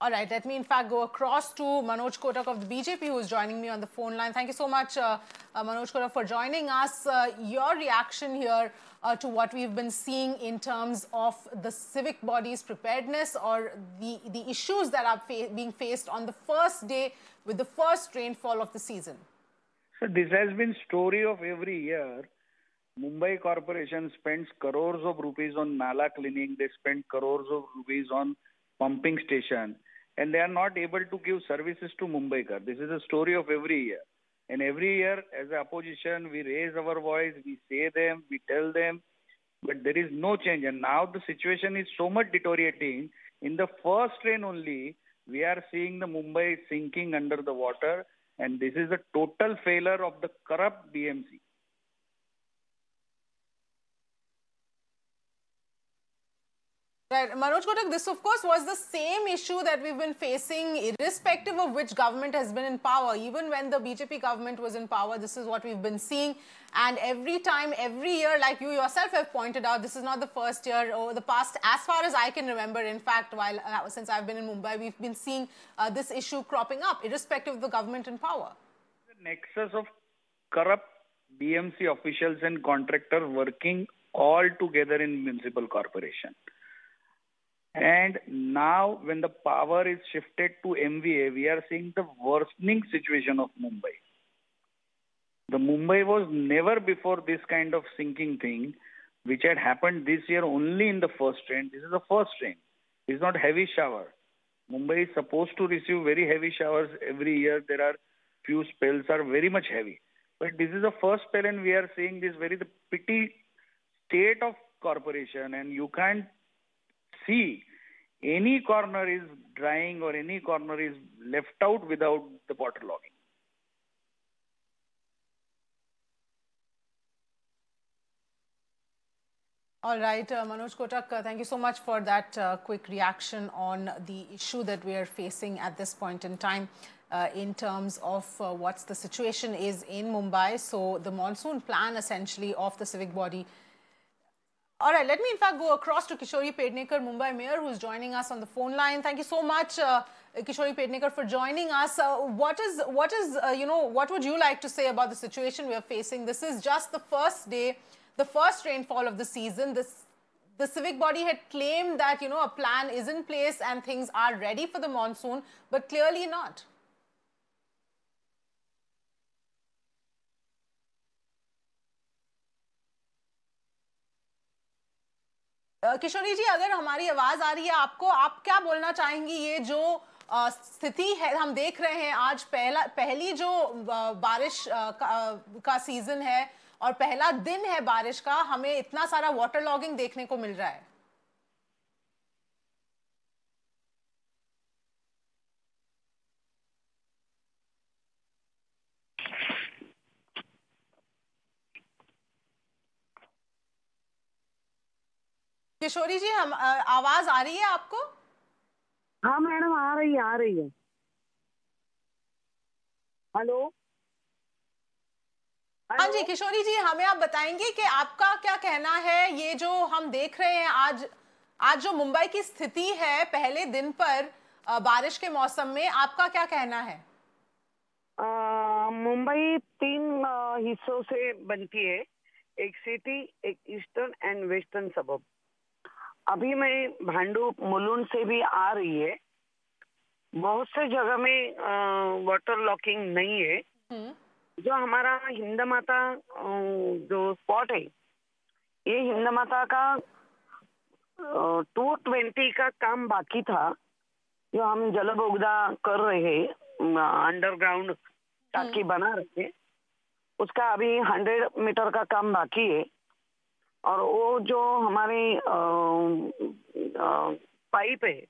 All right, let me in fact go across to Manoj Kotak of the BJP who is joining me on the phone line. Thank you so much, uh, uh, Manoj Kotak, for joining us. Uh, your reaction here uh, to what we've been seeing in terms of the civic body's preparedness or the, the issues that are fa being faced on the first day with the first rainfall of the season? So this has been story of every year. Mumbai Corporation spends crores of rupees on nala cleaning. They spend crores of rupees on pumping station and they are not able to give services to Mumbaikar. This is a story of every year. And every year, as a opposition, we raise our voice, we say them, we tell them, but there is no change. And now the situation is so much deteriorating. In the first train only, we are seeing the Mumbai sinking under the water, and this is a total failure of the corrupt BMC. Right, Manoj Kotak, this of course was the same issue that we've been facing irrespective of which government has been in power. Even when the BJP government was in power, this is what we've been seeing. And every time, every year, like you yourself have pointed out, this is not the first year or the past, as far as I can remember, in fact, while uh, since I've been in Mumbai, we've been seeing uh, this issue cropping up, irrespective of the government in power. The nexus of corrupt BMC officials and contractors working all together in municipal corporation. And now, when the power is shifted to MVA, we are seeing the worsening situation of Mumbai. The Mumbai was never before this kind of sinking thing, which had happened this year only in the first rain. This is the first rain. It's not heavy shower. Mumbai is supposed to receive very heavy showers every year. There are few spells are very much heavy. But this is the first spell and we are seeing this very the petty state of corporation and you can't see any corner is drying or any corner is left out without the water logging. All right, uh, Manoj Kotak, uh, thank you so much for that uh, quick reaction on the issue that we are facing at this point in time uh, in terms of uh, what's the situation is in Mumbai. So the monsoon plan essentially of the civic body all right, let me in fact go across to Kishori Pednekar, Mumbai Mayor, who's joining us on the phone line. Thank you so much, uh, Kishori Pednekar, for joining us. Uh, what is, what is, uh, you know, what would you like to say about the situation we are facing? This is just the first day, the first rainfall of the season. This, the civic body had claimed that, you know, a plan is in place and things are ready for the monsoon, but clearly not. Kishori ji अगर हमारी आवाज़ आ रही है आपको आप क्या बोलना चाहेंगी? ये जो स्थिति है हम देख रहे हैं आज पहला पहली जो बारिश का, का सीज़न है और पहला दिन है बारिश का हमें इतना सारा वाटर लॉगिंग देखने को मिल रहा है। किशोरी जी हम आवाज़ आ रही है आपको? हाँ मैडम आ रही है आ रही है। हेलो? हाँ जी किशोरी जी हमें आप बताएँगे कि आपका क्या कहना है? ये जो हम देख रहे हैं आज आज जो मुंबई की स्थिति है पहले दिन पर बारिश के मौसम में आपका क्या कहना है? मुंबई तीन हिस्सों से बनती है एक सिटी एक ईस्टर्न एंड वेस्टर्न सबब। अभी मैं भांडू मुलुंड से भी आ रही है बहुत से जगह में वाटर लॉकिंग नहीं है हम्म। जो हमारा हिंद माता जो स्पॉट है ये हिंद माता का टू ट्वेंटी का काम बाकी था जो हम जल बोगदा कर रहे हैं अंडरग्राउंड टाकी हम्म। बना रहे उसका अभी हंड्रेड मीटर का काम बाकी है और वो जो हमारे पाइप है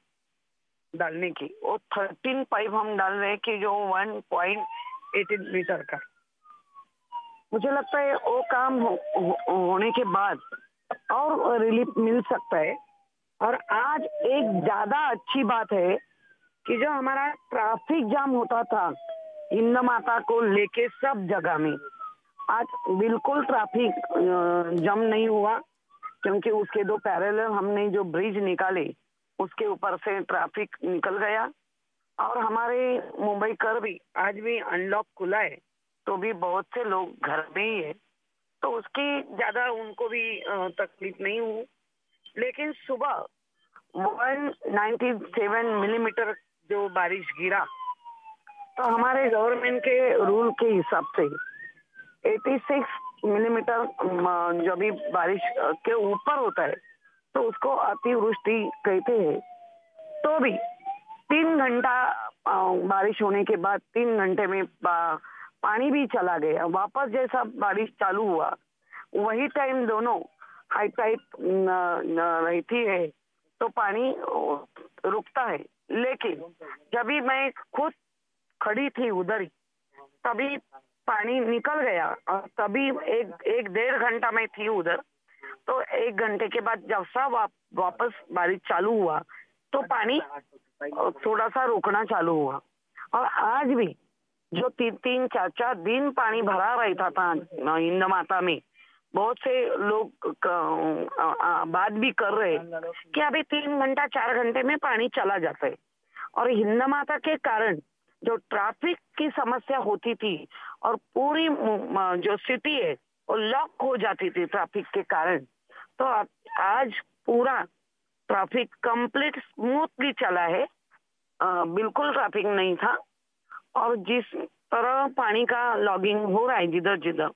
डालने की वो थर्टीन पाइप हम डाल रहे हैं कि जो वन पॉइंट एटीन मीटर का। मुझे लगता है वो काम हो, हो, होने के बाद और रिलीफ मिल सकता है। और आज एक ज़्यादा अच्छी बात है कि जो हमारा ट्रैफ़िक जाम होता था हिंद माता को लेके सब जगह में आज बिल्कुल ट्रैफ़िक जम नहीं हुआ, क्योंकि उसके दो पैरेलल हमने जो ब्रिज निकाले, उसके ऊपर से ट्रैफ़िक निकल गया। और हमारे मुंबई कर भी, आज भी अनलॉक खुला है तो भी बहुत से लोग घर में ही है। तो उसकी ज़्यादा उनको भी तकलीफ़ नहीं हुई। लेकिन सुबह 197 मिलीमीटर जो बारिश गिरा तो हमारे गवर्नमेंट के रूल के हिसाब से 86 मिलीमीटर जो भी बारिश के ऊपर होता है तो उसको अतिवृष्टि कहते हैं। तो भी तीन घंटा बारिश होने के बाद तीन घंटे में पानी भी चला गया। वापस जैसा बारिश चालू हुआ, वही टाइम दोनों हाई टाइप रहती है तो पानी रुकता है। लेकिन जब भी मैं खुद खड़ी थी उधर ही, तभी पानी निकल गया और तभी एक एक डेढ़ घंटा में थी उधर। तो एक घंटे के बाद जब सा वा, वापस बारिश चालू हुआ तो पानी थोड़ा सा रुकना चालू हुआ। और आज भी जो तीन तीन चार चार दिन पानी भरा रहता था हिंद माता में बहुत से लोग बात भी कर रहे कि अभी तीन घंटा चार घंटे में पानी चला जाता है। और हिंद माता के कारण जो ट्रैफ़िक की समस्या होती थी और पूरी जो सिटी है वो लॉक हो जाती थी ट्रैफ़िक के कारण। तो आज पूरा ट्रैफ़िक कंप्लीट स्मूथली चला है। आ, बिल्कुल ट्रैफ़िक नहीं था। और जिस तरह पानी का लॉगिंग हो रहा है जिधर जिधर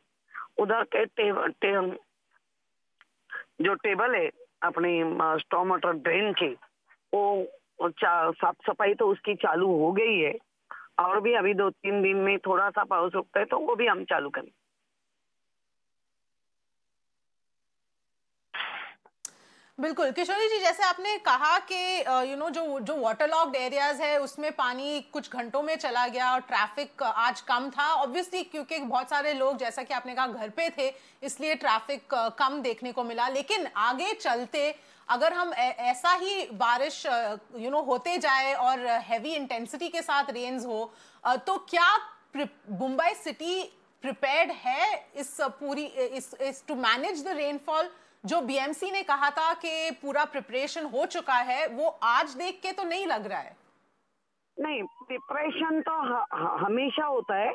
उधर के टेबल टे, जो टेबल है अपने स्टॉम वाटर ड्रेन के वो साफ़ सफ़ाई तो उसकी चालू हो गई है। और भी अभी दो तीन दिन में थोड़ा सा पाउस रुकता है तो वो भी हम चालू करें। बिल्कुल। किशोरी जी, जैसे आपने कहा कि यू नो जो जो वाटर लॉक्ड एरियाज़ है, उसमें पानी कुछ घंटों में चला गया और ट्रैफ़िक आज कम था। ऑब्वियसली क्योंकि बहुत सारे लोग, जैसा कि आपने कहा, घर पे थे, इसलिए ट्रैफ़िक कम देखने को मिला। लेकिन आगे चलते अगर हम ऐसा ही बारिश यू नो होते जाए और हैवी इंटेंसिटी के साथ रेन्स हो तो क्या मुंबई सिटी प्रिपेयर्ड है इस पूरी इस, टू मैनेज द रेनफॉल जो बीएमसी ने कहा था कि पूरा प्रिपरेशन हो चुका है वो आज देख के तो नहीं लग रहा है। नहीं प्रिपरेशन तो हमेशा होता है।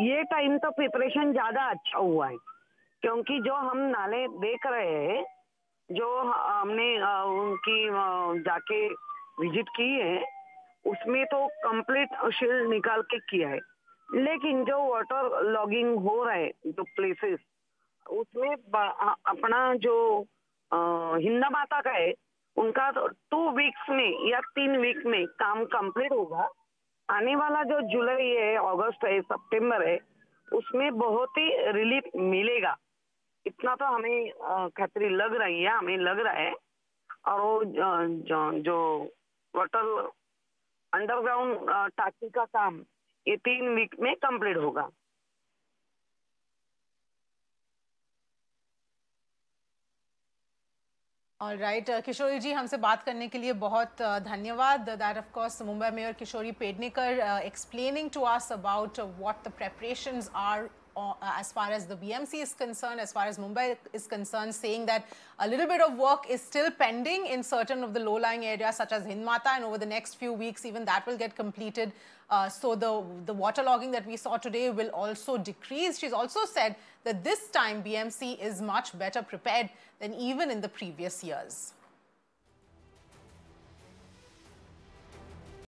ये टाइम तो प्रिपरेशन ज़्यादा अच्छा हुआ है क्योंकि जो हम नाले देख रहे हैं जो हमने उनकी जाके विज़िट की है, उसमें तो कंप्लीट शील्ड निकाल के किया है। लेकिन जो वाटर लॉगिंग हो रहा है, जो प्लेसेस उसमें अपना जो हिंदा माता का है, उनका तो टू वीक्स में या तीन वीक में काम कंप्लीट होगा। आने वाला जो जुलाई है, अगस्त है, सितंबर है, उसमें बहुत ही रिलीफ मिलेगा। इतना तो हमें खतरी लग रही है हमें लग रहा है और वो जो, जो वाटर अंडरग्राउंड टाकी का काम ये तीन वीक में कंप्लीट होगा all right right. Kishori ji हमसे बात करने के लिए बहुत धन्यवाद that of course Mumbai mayor Kishori Pednekar explaining to us about what the preparations are uh, as far as the BMC is concerned, as far as Mumbai is concerned, saying that a little bit of work is still pending in certain of the low-lying areas such as Hindmata and over the next few weeks even that will get completed. Uh, so the, the waterlogging that we saw today will also decrease. She's also said that this time BMC is much better prepared than even in the previous years.